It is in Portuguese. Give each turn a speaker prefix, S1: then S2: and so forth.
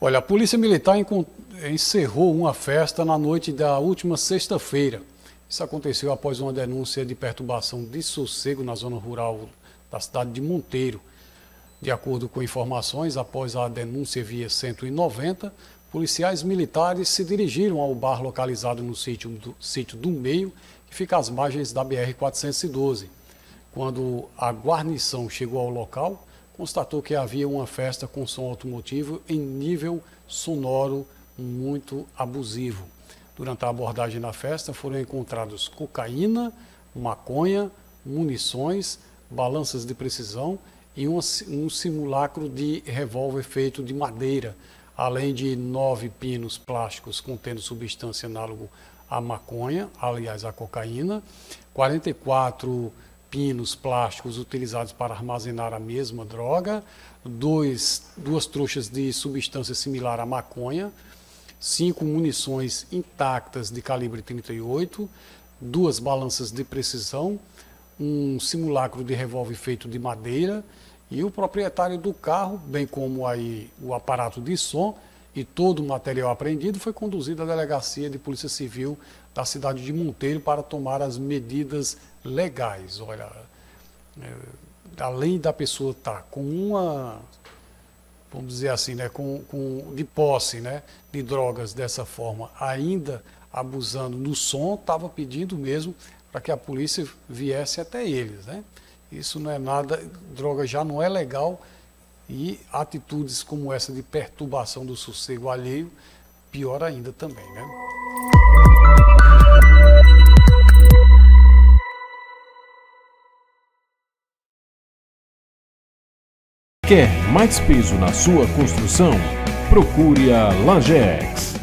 S1: Olha, a Polícia Militar encerrou uma festa na noite da última sexta-feira. Isso aconteceu após uma denúncia de perturbação de sossego na zona rural da cidade de Monteiro. De acordo com informações, após a denúncia via 190, policiais militares se dirigiram ao bar localizado no sítio do, sítio do Meio, que fica às margens da BR-412. Quando a guarnição chegou ao local, constatou que havia uma festa com som automotivo em nível sonoro muito abusivo. Durante a abordagem na festa foram encontrados cocaína, maconha, munições, balanças de precisão e um, um simulacro de revólver feito de madeira, além de nove pinos plásticos contendo substância análogo à maconha, aliás, à cocaína, 44 pinos plásticos utilizados para armazenar a mesma droga, dois, duas trouxas de substância similar à maconha, cinco munições intactas de calibre 38, duas balanças de precisão, um simulacro de revólver feito de madeira e o proprietário do carro, bem como aí o aparato de som e todo o material apreendido foi conduzido à delegacia de Polícia Civil da cidade de Monteiro para tomar as medidas legais. Olha, é, além da pessoa estar com uma, vamos dizer assim, né, com, com, de posse né, de drogas dessa forma, ainda abusando no som, estava pedindo mesmo para que a polícia viesse até eles. Né? Isso não é nada, droga já não é legal e atitudes como essa de perturbação do sossego alheio, pior ainda também. Né?
S2: Quer mais peso na sua construção? Procure a Lajex.